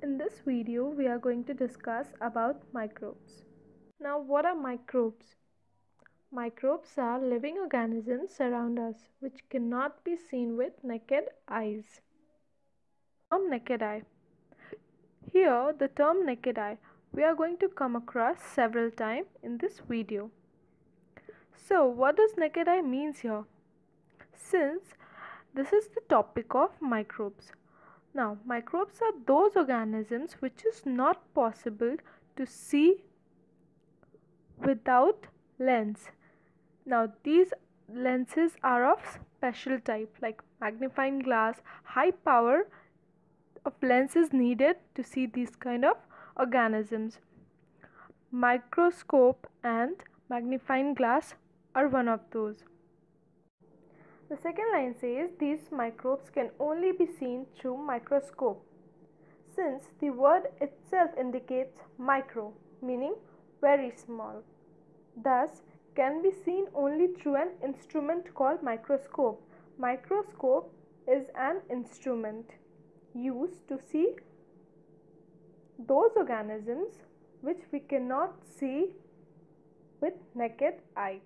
In this video, we are going to discuss about microbes. Now, what are microbes? Microbes are living organisms around us which cannot be seen with naked eyes. Term naked eye. Here, the term naked eye we are going to come across several times in this video. So, what does naked eye means here? Since this is the topic of microbes, now, microbes are those organisms which is not possible to see without lens. Now, these lenses are of special type like magnifying glass, high power of lenses needed to see these kind of organisms. Microscope and magnifying glass are one of those. The second line says these microbes can only be seen through microscope. Since the word itself indicates micro, meaning very small. Thus, can be seen only through an instrument called microscope. Microscope is an instrument used to see those organisms which we cannot see with naked eye.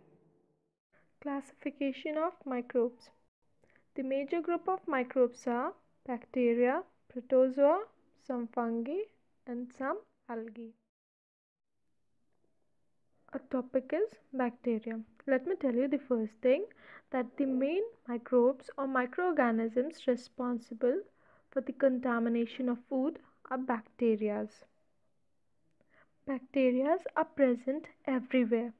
Classification of microbes. The major group of microbes are bacteria, protozoa, some fungi and some algae. A topic is bacteria. Let me tell you the first thing that the main microbes or microorganisms responsible for the contamination of food are bacteria. Bacteria are present everywhere.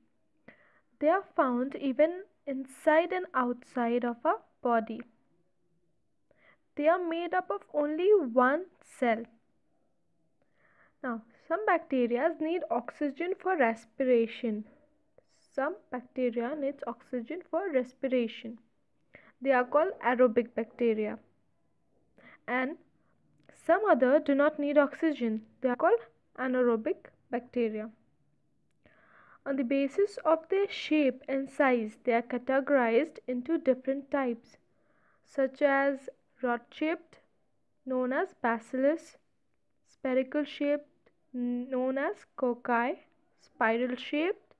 They are found even inside and outside of our body. They are made up of only one cell. Now, some bacteria need oxygen for respiration. Some bacteria needs oxygen for respiration. They are called aerobic bacteria. And some other do not need oxygen. They are called anaerobic bacteria. On the basis of their shape and size, they are categorized into different types, such as rod-shaped, known as bacillus, spherical-shaped, known as cocci, spiral-shaped,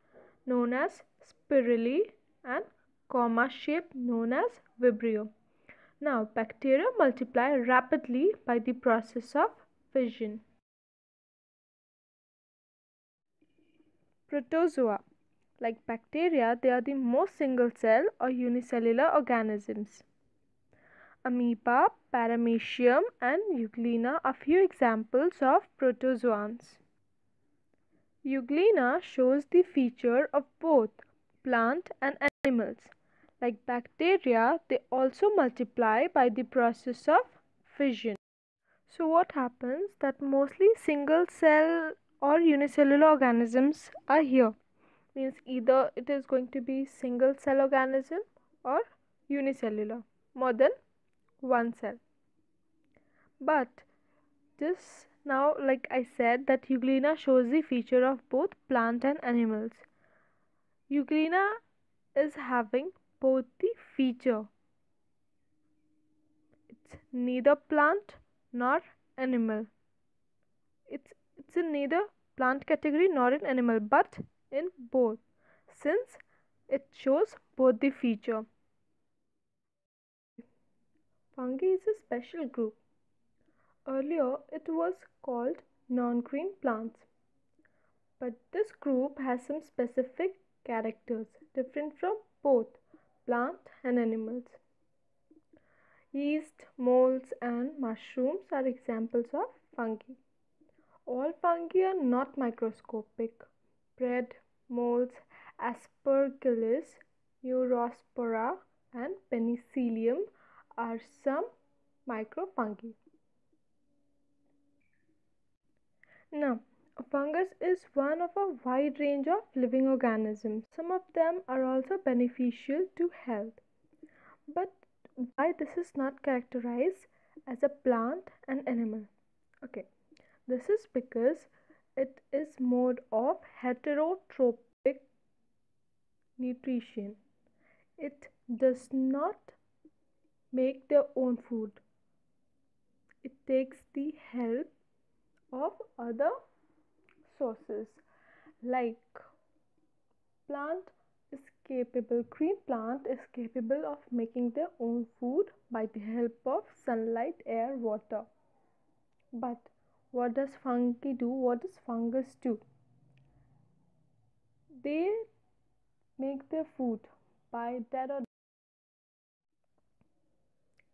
known as spirilla, and comma-shaped, known as vibrio. Now, bacteria multiply rapidly by the process of fission. Protozoa. Like bacteria, they are the most single cell or unicellular organisms. Amoeba, Paramecium and Euglena are few examples of protozoans. Euglena shows the feature of both plant and animals. Like bacteria, they also multiply by the process of fission. So what happens that mostly single cell or unicellular organisms are here. Means either it is going to be single cell organism or unicellular more than one cell. But this now like I said that Euglena shows the feature of both plant and animals. Euglena is having both the feature. It's neither plant nor animal. It's it's in neither plant category nor in animal but in both since it shows both the feature. Fungi is a special group. Earlier it was called non-green plants. But this group has some specific characters different from both plant and animals. Yeast, molds and mushrooms are examples of fungi. All fungi are not microscopic. Bread, molds, aspergillus, neurospora and penicillium are some microfungi. Now, a fungus is one of a wide range of living organisms. Some of them are also beneficial to health. But why this is not characterized as a plant and animal? Okay. This is because it is mode of heterotrophic nutrition. It does not make their own food. It takes the help of other sources like plant is capable green plant is capable of making their own food by the help of sunlight air water but what does fungi do? What does fungus do? They make their food by dead or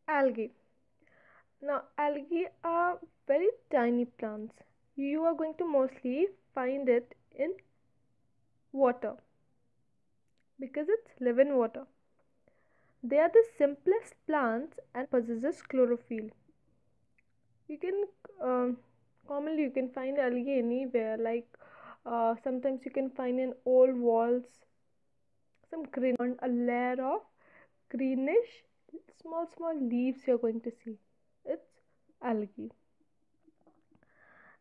algae. Now algae are very tiny plants. You are going to mostly find it in water because it's live in water. They are the simplest plants and possesses chlorophyll. You can uh, commonly you can find algae anywhere like uh, sometimes you can find in old walls some green on a layer of greenish small small leaves you're going to see. It's algae.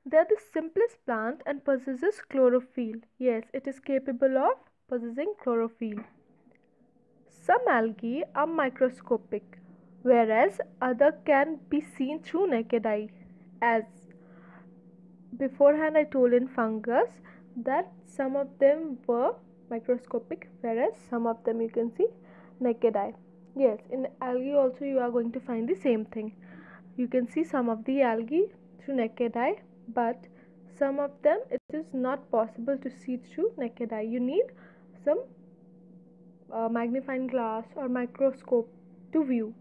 They are the simplest plant and possesses chlorophyll. Yes it is capable of possessing chlorophyll. Some algae are microscopic whereas other can be seen through naked eye as beforehand I told in fungus that some of them were microscopic whereas some of them you can see naked eye. Yes in algae also you are going to find the same thing. You can see some of the algae through naked eye but some of them it is not possible to see through naked eye. You need some uh, magnifying glass or microscope to view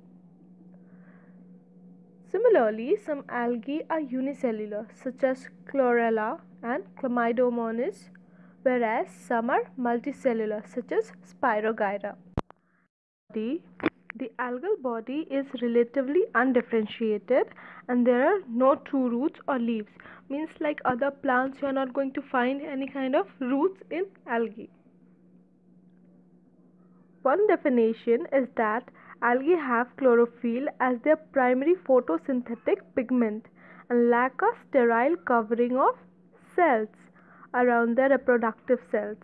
Similarly, some algae are unicellular, such as chlorella and chlamydomonas, whereas some are multicellular, such as Spirogyra. The, the algal body is relatively undifferentiated and there are no true roots or leaves. Means like other plants you are not going to find any kind of roots in algae. One definition is that Algae have chlorophyll as their primary photosynthetic pigment and lack a sterile covering of cells around their reproductive cells.